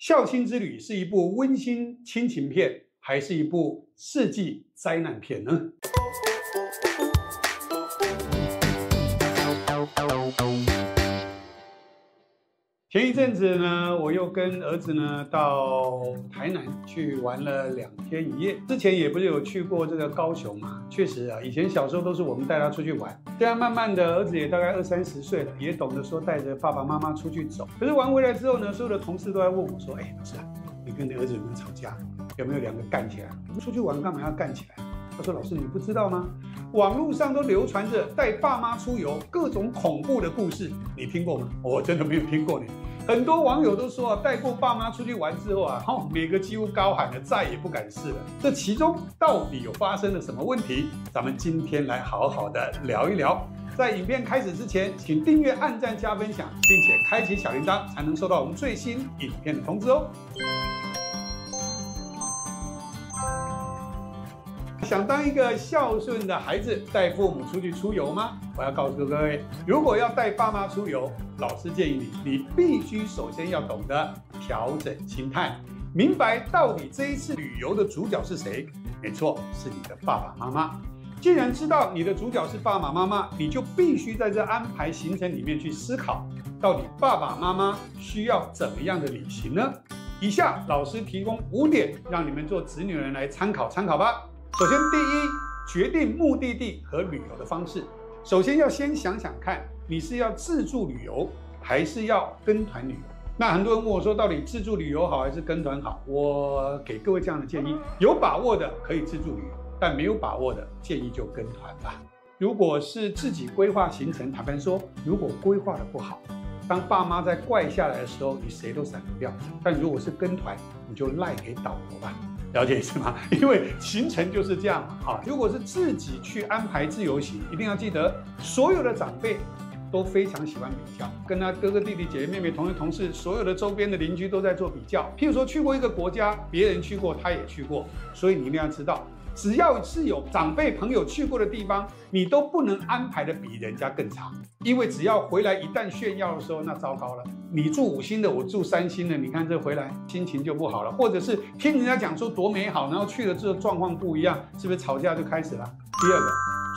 孝亲之旅是一部温馨亲情片，还是一部世纪灾难片呢？前一阵子呢，我又跟儿子呢到台南去玩了两天一夜。之前也不是有去过这个高雄嘛？确实啊，以前小时候都是我们带他出去玩。这样慢慢的，儿子也大概二三十岁了，也懂得说带着爸爸妈妈出去走。可是玩回来之后呢，所有的同事都在问我说：“哎，老师啊，你跟你儿子有没有吵架？有没有两个干起来？出去玩干嘛要干起来？”他说：“老师，你不知道吗？网络上都流传着带爸妈出游各种恐怖的故事，你听过吗？我真的没有听过呢。很多网友都说啊，带过爸妈出去玩之后啊，哦，每个几乎高喊着再也不敢试了。这其中到底有发生了什么问题？咱们今天来好好的聊一聊。在影片开始之前，请订阅、按赞、加分享，并且开启小铃铛，才能收到我们最新影片的通知哦。想当一个孝顺的孩子，带父母出去出游吗？我要告诉各位，如果要带爸妈出游，老师建议你，你必须首先要懂得调整心态，明白到底这一次旅游的主角是谁。没错，是你的爸爸妈妈。既然知道你的主角是爸爸妈妈，你就必须在这安排行程里面去思考，到底爸爸妈妈需要怎么样的旅行呢？以下老师提供五点，让你们做子女人来参考参考吧。首先，第一，决定目的地和旅游的方式。首先要先想想看，你是要自助旅游还是要跟团旅游？那很多人问我说，到底自助旅游好还是跟团好？我给各位这样的建议：有把握的可以自助旅游，但没有把握的建议就跟团吧。如果是自己规划行程，坦白说，如果规划的不好，当爸妈在怪下来的时候，你谁都闪不掉。但如果是跟团，你就赖给导游吧。了解意思吗？因为行程就是这样嘛。好，如果是自己去安排自由行，一定要记得，所有的长辈都非常喜欢比较，跟他哥哥、弟弟、姐姐、妹妹、同学、同事，所有的周边的邻居都在做比较。譬如说，去过一个国家，别人去过，他也去过，所以你一定要知道。只要是有长辈朋友去过的地方，你都不能安排的比人家更差，因为只要回来一旦炫耀的时候，那糟糕了。你住五星的，我住三星的，你看这回来心情就不好了，或者是听人家讲说多美好，然后去了之后状况不一样，是不是吵架就开始了？第二个，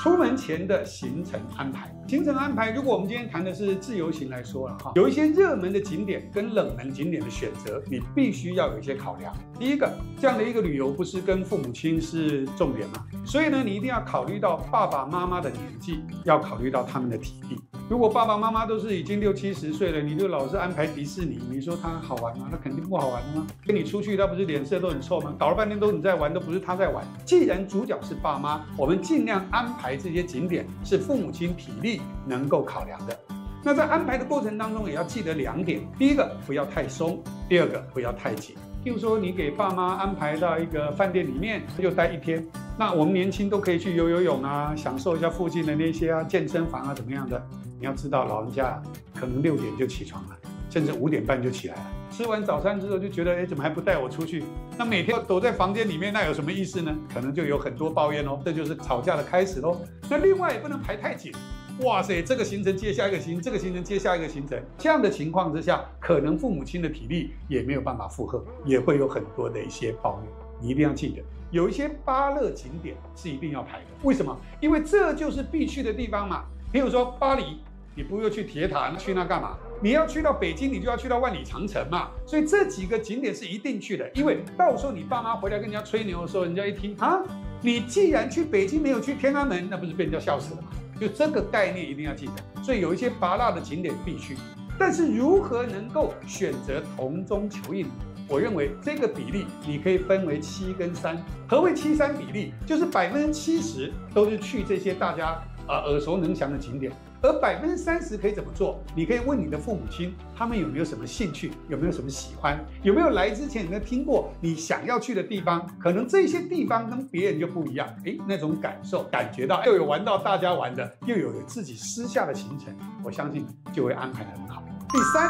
出门前的行程安排。行程安排，如果我们今天谈的是自由行来说了哈，有一些热门的景点跟冷门景点的选择，你必须要有一些考量。第一个，这样的一个旅游不是跟父母亲是重点吗？所以呢，你一定要考虑到爸爸妈妈的年纪，要考虑到他们的体力。如果爸爸妈妈都是已经六七十岁了，你就老是安排迪士尼，你说他好玩吗？那肯定不好玩的吗？跟你出去，他不是脸色都很臭吗？搞了半天都你在玩，都不是他在玩。既然主角是爸妈，我们尽量安排这些景点是父母亲体力能够考量的。那在安排的过程当中，也要记得两点：第一个不要太松，第二个不要太紧。譬如说，你给爸妈安排到一个饭店里面，就待一天。那我们年轻都可以去游游泳啊，享受一下附近的那些啊健身房啊怎么样的？你要知道，老人家可能六点就起床了，甚至五点半就起来了。吃完早餐之后就觉得，哎，怎么还不带我出去？那每天躲在房间里面，那有什么意思呢？可能就有很多抱怨哦，这就是吵架的开始喽。那另外也不能排太紧，哇塞，这个行程接下一个行，这个行程接下一个行程，这样的情况之下，可能父母亲的体力也没有办法负荷，也会有很多的一些抱怨。你一定要记得。有一些巴乐景点是一定要排的，为什么？因为这就是必去的地方嘛。比如说巴黎，你不用去铁塔，去那干嘛？你要去到北京，你就要去到万里长城嘛。所以这几个景点是一定去的，因为到时候你爸妈回来跟人家吹牛的时候，人家一听啊，你既然去北京没有去天安门，那不是被人家笑死了吗？就这个概念一定要记得。所以有一些拔辣的景点必须，但是如何能够选择同中求异？我认为这个比例你可以分为七跟三。何谓七三比例？就是百分之七十都是去这些大家啊耳熟能详的景点，而百分之三十可以怎么做？你可以问你的父母亲，他们有没有什么兴趣，有没有什么喜欢，有没有来之前有没有听过你想要去的地方？可能这些地方跟别人就不一样，诶，那种感受感觉到又有玩到大家玩的，又有自己私下的行程，我相信就会安排得很好。第三。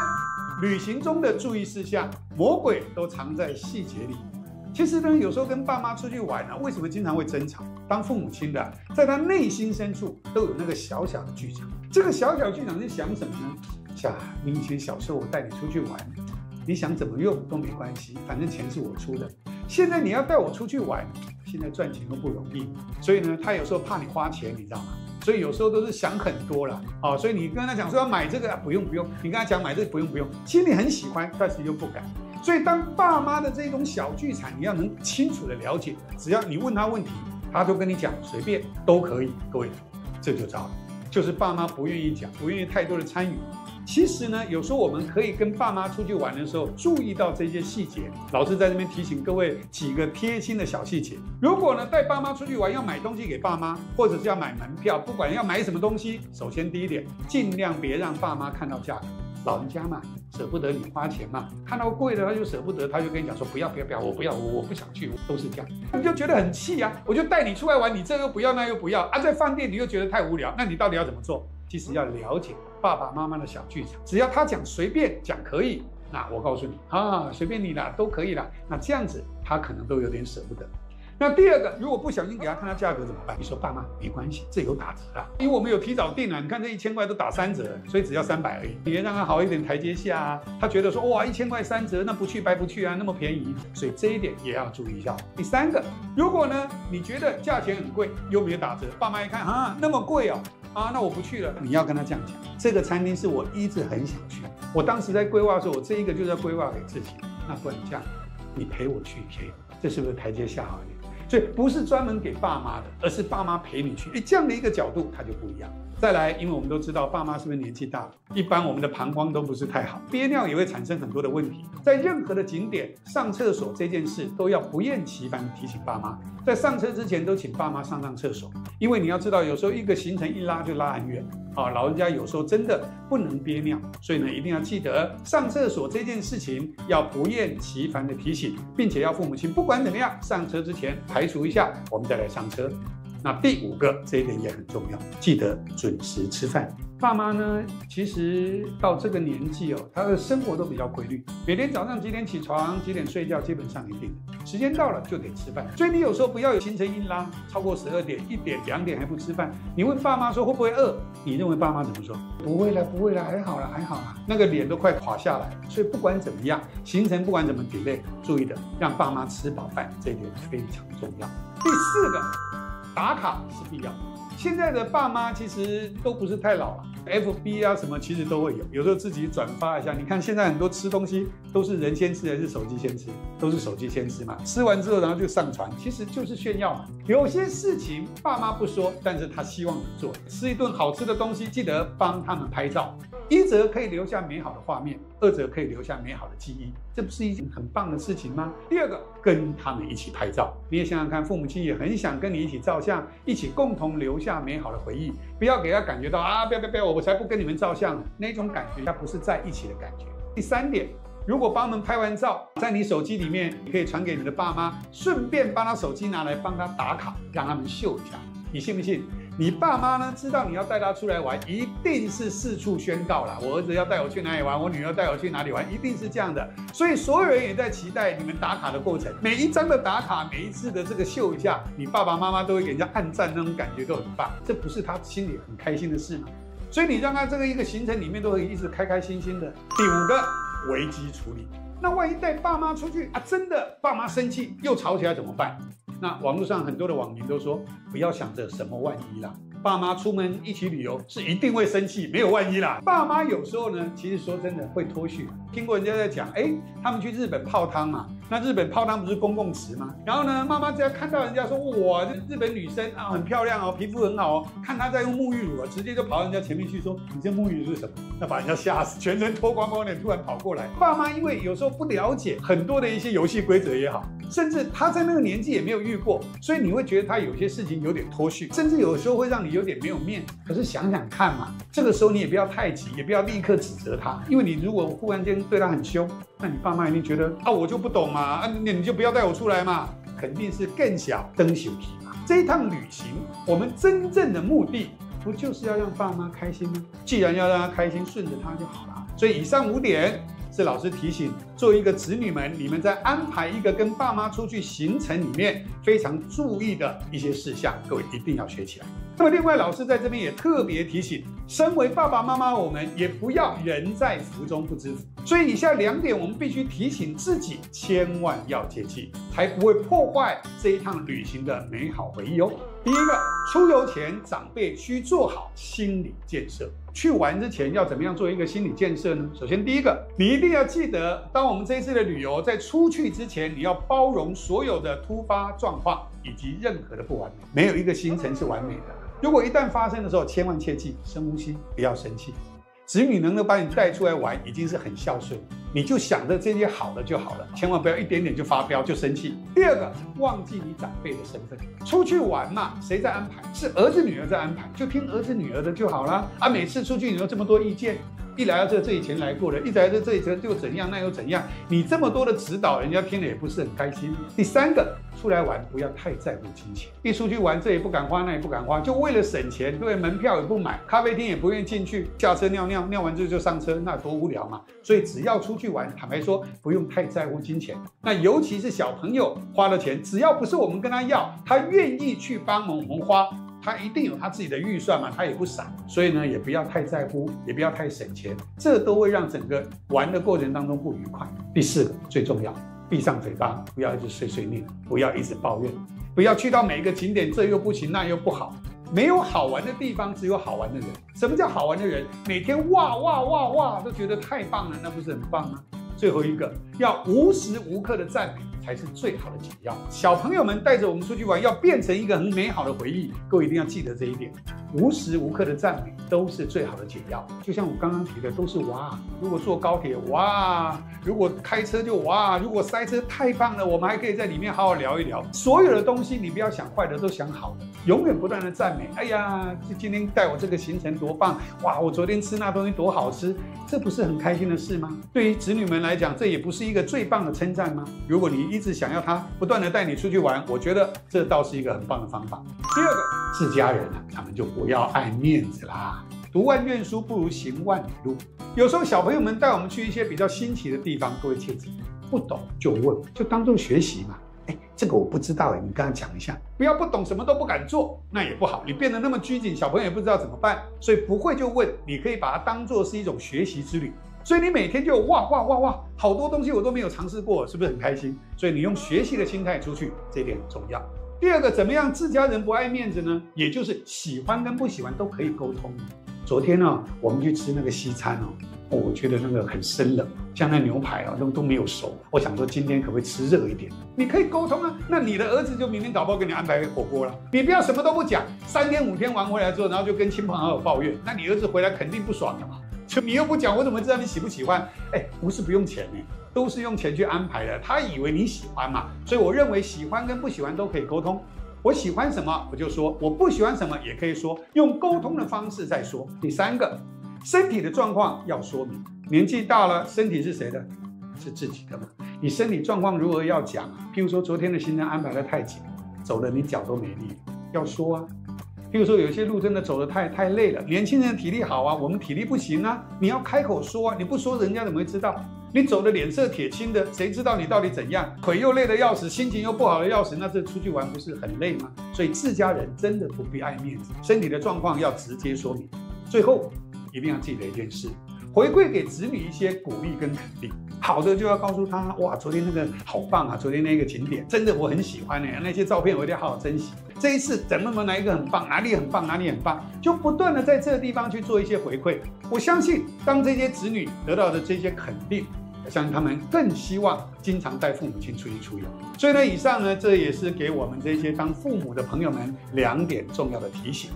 旅行中的注意事项，魔鬼都藏在细节里。其实呢，有时候跟爸妈出去玩啊，为什么经常会争吵？当父母亲的，在他内心深处都有那个小小的剧场。这个小小剧场是想什么呢？想你以前小时候我带你出去玩，你想怎么用都没关系，反正钱是我出的。现在你要带我出去玩，现在赚钱都不容易，所以呢，他有时候怕你花钱，你知道吗？所以有时候都是想很多了啊。所以你跟他讲说要买这个，不用不用。你跟他讲买这个不用不用，心里很喜欢，但是又不敢。所以当爸妈的这种小剧场，你要能清楚的了解，只要你问他问题，他都跟你讲，随便都可以。各位，这就糟了，就是爸妈不愿意讲，不愿意太多的参与。其实呢，有时候我们可以跟爸妈出去玩的时候，注意到这些细节。老师在这边提醒各位几个贴心的小细节。如果呢带爸妈出去玩，要买东西给爸妈，或者是要买门票，不管要买什么东西，首先第一点，尽量别让爸妈看到价格。老人家嘛，舍不得你花钱嘛，看到贵的他就舍不得，他就跟你讲说不要不要不要，我不要我我不想去，都是这样，你就觉得很气啊。我就带你出来玩，你这又不要那又不要啊，在饭店你又觉得太无聊，那你到底要怎么做？其实要了解爸爸妈妈的小剧场，只要他讲随便讲可以，那我告诉你啊，随便你啦，都可以啦。那这样子他可能都有点舍不得。那第二个，如果不小心给他看到价格怎么办？你说爸妈没关系，这有打折啊，因为我们有提早订了。你看这一千块都打三折，所以只要三百而已。你让他好一点台阶下啊，他觉得说哇一千块三折，那不去白不去啊，那么便宜，所以这一点也要注意一下。第三个，如果呢你觉得价钱很贵又没有打折，爸妈一看啊那么贵哦。啊，那我不去了。你要跟他这样讲，这个餐厅是我一直很想去。我当时在规划的时候，我这一个就是要规划给自己。那不然这样，你陪我去可以，这是不是台阶下好一点？对不是专门给爸妈的，而是爸妈陪你去。哎，这样的一个角度，它就不一样。再来，因为我们都知道爸妈是不是年纪大了，一般我们的膀胱都不是太好，憋尿也会产生很多的问题。在任何的景点上厕所这件事，都要不厌其烦提醒爸妈，在上车之前都请爸妈上上厕所，因为你要知道，有时候一个行程一拉就拉很远啊，老人家有时候真的不能憋尿，所以呢，一定要记得上厕所这件事情要不厌其烦的提醒，并且要父母亲不管怎么样上车之前排除一下，我们再来上车。那第五个这一点也很重要，记得准时吃饭。爸妈呢，其实到这个年纪哦，他的生活都比较规律，每天早上几点起床，几点睡觉，基本上一定的时间到了就得吃饭。所以你有时候不要有行程硬拉超过十二点、一点、两点还不吃饭，你问爸妈说会不会饿？你认为爸妈怎么说？不会了，不会了，还好了，还好了，那个脸都快垮下来。所以不管怎么样，行程不管怎么 delay，注意的让爸妈吃饱饭，这一点非常重要。第四个。打卡是必要，现在的爸妈其实都不是太老了，FB 啊什么其实都会有，有时候自己转发一下。你看现在很多吃东西都是人先吃还是手机先吃？都是手机先吃嘛，吃完之后然后就上传，其实就是炫耀嘛。有些事情爸妈不说，但是他希望你做，吃一顿好吃的东西，记得帮他们拍照。一则可以留下美好的画面，二则可以留下美好的记忆，这不是一件很棒的事情吗？第二个，跟他们一起拍照，你也想想看，父母亲也很想跟你一起照相，一起共同留下美好的回忆，不要给他感觉到啊，不要不要不要，我才不跟你们照相那种感觉，他不是在一起的感觉。第三点，如果帮他们拍完照，在你手机里面，你可以传给你的爸妈，顺便把他手机拿来帮他打卡，让他们秀一下，你信不信？你爸妈呢？知道你要带他出来玩，一定是四处宣告了。我儿子要带我去哪里玩，我女儿带我去哪里玩，一定是这样的。所以所有人也在期待你们打卡的过程。每一张的打卡，每一次的这个秀一下，你爸爸妈妈都会给人家按赞，那种感觉都很棒。这不是他心里很开心的事吗？所以你让他这个一个行程里面都可以一直开开心心的。第五个危机处理，那万一带爸妈出去啊，真的爸妈生气又吵起来怎么办？那网络上很多的网民都说，不要想着什么万一啦。爸妈出门一起旅游是一定会生气，没有万一啦。爸妈有时候呢，其实说真的会脱序。听过人家在讲，哎，他们去日本泡汤嘛，那日本泡汤不是公共池吗？然后呢，妈妈只要看到人家说，哇，这日本女生啊很漂亮哦，皮肤很好哦，看她在用沐浴乳啊，直接就跑到人家前面去说，你这沐浴乳是什么？那把人家吓死，全身脱光光的，突然跑过来。爸妈因为有时候不了解很多的一些游戏规则也好，甚至他在那个年纪也没有遇过，所以你会觉得他有些事情有点脱序，甚至有时候会让你。有点没有面，可是想想看嘛，这个时候你也不要太急，也不要立刻指责他，因为你如果忽然间对他很凶，那你爸妈一定觉得啊，我就不懂嘛，啊，你你就不要带我出来嘛，肯定是更小登小皮嘛。这一趟旅行，我们真正的目的不就是要让爸妈开心吗？既然要让他开心，顺着他就好了。所以以上五点是老师提醒作为一个子女们，你们在安排一个跟爸妈出去行程里面非常注意的一些事项，各位一定要学起来。那么，另外老师在这边也特别提醒，身为爸爸妈妈，我们也不要人在福中不知福。所以，以下两点我们必须提醒自己，千万要切记，才不会破坏这一趟旅行的美好回忆哦。第一个，出游前长辈需做好心理建设。去玩之前要怎么样做一个心理建设呢？首先，第一个，你一定要记得，当我们这一次的旅游在出去之前，你要包容所有的突发状况以及任何的不完美，没有一个行程是完美的。如果一旦发生的时候，千万切记深呼吸，不要生气。子女能够把你带出来玩，已经是很孝顺。你就想着这些好的就好了，千万不要一点点就发飙就生气。第二个，忘记你长辈的身份，出去玩嘛，谁在安排？是儿子女儿在安排，就听儿子女儿的就好了。啊，每次出去你有这么多意见。一来到这这以前来过的，一来到这以前就怎样那又怎样，你这么多的指导，人家听了也不是很开心。第三个，出来玩不要太在乎金钱，一出去玩这也不敢花，那也不敢花，就为了省钱，对门票也不买，咖啡厅也不愿意进去，下车尿尿，尿完之后就上车，那多无聊嘛。所以只要出去玩，坦白说不用太在乎金钱。那尤其是小朋友花了钱，只要不是我们跟他要，他愿意去帮我们花。他一定有他自己的预算嘛，他也不傻，所以呢，也不要太在乎，也不要太省钱，这都会让整个玩的过程当中不愉快。第四个最重要，闭上嘴巴，不要一直碎碎念，不要一直抱怨，不要去到每一个景点，这又不行，那又不好，没有好玩的地方，只有好玩的人。什么叫好玩的人？每天哇哇哇哇都觉得太棒了，那不是很棒吗？最后一个，要无时无刻的赞美。才是最好的解药。小朋友们带着我们出去玩，要变成一个很美好的回忆。各位一定要记得这一点，无时无刻的赞美都是最好的解药。就像我刚刚提的，都是哇。如果坐高铁哇，如果开车就哇，如果塞车太棒了，我们还可以在里面好好聊一聊。所有的东西你不要想坏的，都想好的，永远不断的赞美。哎呀，今天带我这个行程多棒哇！我昨天吃那东西多好吃，这不是很开心的事吗？对于子女们来讲，这也不是一个最棒的称赞吗？如果你。一直想要他不断的带你出去玩，我觉得这倒是一个很棒的方法。第二个，自家人啊，咱们就不要爱面子啦。读万卷书不如行万里路。有时候小朋友们带我们去一些比较新奇的地方，各位切记，不懂就问，就当做学习嘛。哎，这个我不知道哎，你跟他讲一下，不要不懂什么都不敢做，那也不好。你变得那么拘谨，小朋友也不知道怎么办。所以不会就问，你可以把它当做是一种学习之旅。所以你每天就哇哇哇哇，好多东西我都没有尝试过，是不是很开心？所以你用学习的心态出去，这点很重要。第二个，怎么样自家人不爱面子呢？也就是喜欢跟不喜欢都可以沟通。昨天呢，我们去吃那个西餐哦，我觉得那个很生冷，像那牛排啊都都没有熟。我想说今天可不可以吃热一点？你可以沟通啊。那你的儿子就明天搞不好给你安排火锅了。你不要什么都不讲，三天五天玩回来之后，然后就跟亲朋好友抱怨，那你儿子回来肯定不爽的嘛。就你又不讲，我怎么知道你喜不喜欢？哎，不是不用钱呢，都是用钱去安排的。他以为你喜欢嘛，所以我认为喜欢跟不喜欢都可以沟通。我喜欢什么我就说，我不喜欢什么也可以说，用沟通的方式再说。第三个，身体的状况要说明。年纪大了，身体是谁的？是自己的嘛？你身体状况如何要讲？譬如说昨天的行程安排的太紧，走了你脚都没力，要说啊。比如说，有些路真的走得太太累了，年轻人体力好啊，我们体力不行啊。你要开口说啊，你不说人家怎么会知道？你走的脸色铁青的，谁知道你到底怎样？腿又累得要死，心情又不好的要死，那这出去玩不是很累吗？所以自家人真的不必爱面子，身体的状况要直接说明。最后一定要记得一件事。回馈给子女一些鼓励跟肯定，好的就要告诉他，哇，昨天那个好棒啊，昨天那个景点真的我很喜欢呢，那些照片我一定要好好珍惜。这一次怎么么哪一个很棒，哪里很棒，哪里很棒，就不断的在这个地方去做一些回馈。我相信，当这些子女得到的这些肯定，我相信他们更希望经常带父母亲出去出游。所以呢，以上呢，这也是给我们这些当父母的朋友们两点重要的提醒。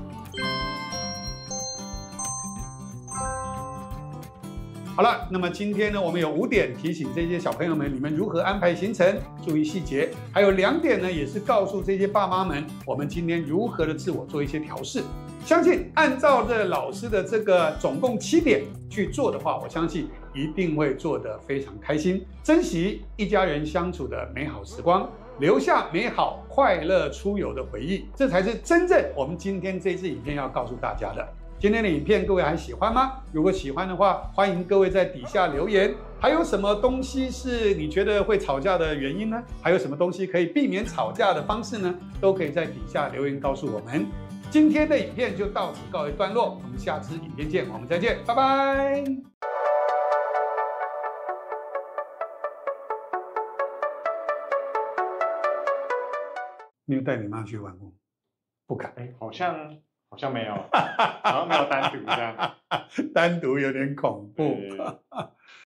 好了，那么今天呢，我们有五点提醒这些小朋友们，你们如何安排行程，注意细节；还有两点呢，也是告诉这些爸妈们，我们今天如何的自我做一些调试。相信按照这老师的这个总共七点去做的话，我相信一定会做得非常开心，珍惜一家人相处的美好时光，留下美好快乐出游的回忆，这才是真正我们今天这支影片要告诉大家的。今天的影片各位还喜欢吗？如果喜欢的话，欢迎各位在底下留言，还有什么东西是你觉得会吵架的原因呢？还有什么东西可以避免吵架的方式呢？都可以在底下留言告诉我们。今天的影片就到此告一段落，我们下次影片见，我们再见，拜拜。你有带你妈去玩过？不敢，哎，好像好像没有，好像没有单独这样，单独有点恐怖。对